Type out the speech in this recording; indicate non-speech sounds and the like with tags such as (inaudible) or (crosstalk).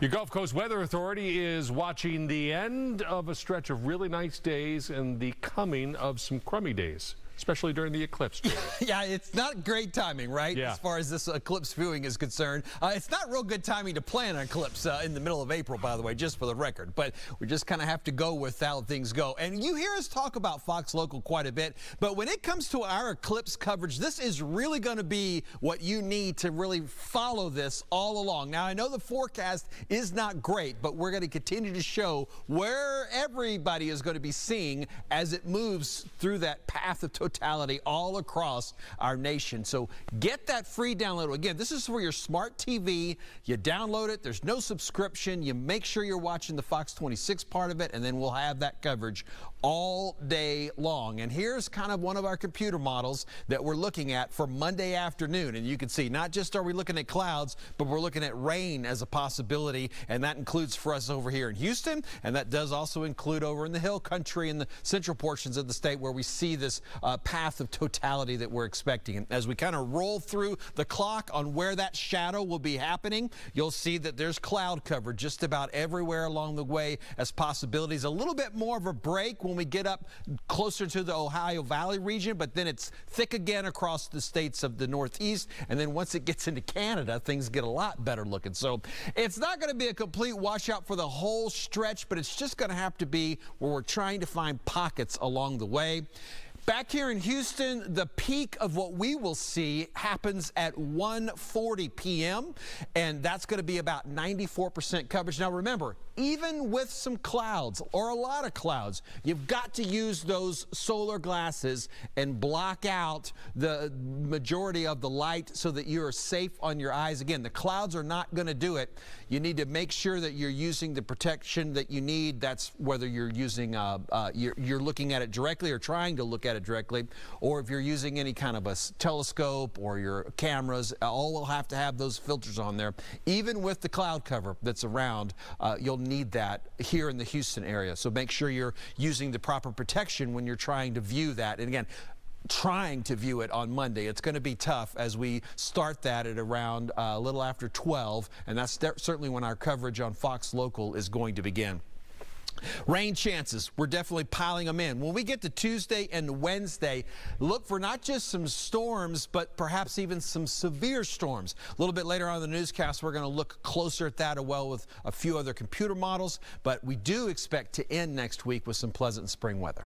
Your Gulf Coast Weather Authority is watching the end of a stretch of really nice days and the coming of some crummy days especially during the eclipse. (laughs) yeah, it's not great timing, right? Yeah. As far as this eclipse viewing is concerned. Uh, it's not real good timing to plan an eclipse uh, in the middle of April, by the way, just for the record. But we just kind of have to go with how things go. And you hear us talk about Fox Local quite a bit, but when it comes to our eclipse coverage, this is really going to be what you need to really follow this all along. Now, I know the forecast is not great, but we're going to continue to show where everybody is going to be seeing as it moves through that path of totality all across our nation. So get that free download. Again, this is for your smart TV. You download it. There's no subscription. You make sure you're watching the Fox 26 part of it, and then we'll have that coverage all day long. And here's kind of one of our computer models that we're looking at for Monday afternoon. And you can see not just are we looking at clouds, but we're looking at rain as a possibility. And that includes for us over here in Houston. And that does also include over in the hill country and the central portions of the state where we see this uh, path of totality that we're expecting. And as we kind of roll through the clock on where that shadow will be happening, you'll see that there's cloud cover just about everywhere along the way as possibilities. A little bit more of a break when we get up closer to the Ohio Valley region, but then it's thick again across the states of the Northeast. And then once it gets into Canada, things get a lot better looking. So it's not going to be a complete washout for the whole stretch, but it's just going to have to be where we're trying to find pockets along the way. Back here in Houston, the peak of what we will see happens at 1:40 p.m. and that's going to be about 94% coverage. Now remember, even with some clouds or a lot of clouds, you've got to use those solar glasses and block out the majority of the light so that you're safe on your eyes. Again, the clouds are not going to do it. You need to make sure that you're using the protection that you need. That's whether you're using, uh, uh, you're, you're looking at it directly or trying to look at it directly, or if you're using any kind of a telescope or your cameras, all will have to have those filters on there. Even with the cloud cover that's around, uh, you'll need that here in the Houston area. So make sure you're using the proper protection when you're trying to view that. And again, trying to view it on Monday. It's going to be tough as we start that at around uh, a little after 12, and that's certainly when our coverage on Fox Local is going to begin. Rain chances, we're definitely piling them in. When we get to Tuesday and Wednesday, look for not just some storms, but perhaps even some severe storms. A little bit later on in the newscast, we're going to look closer at that as well with a few other computer models, but we do expect to end next week with some pleasant spring weather.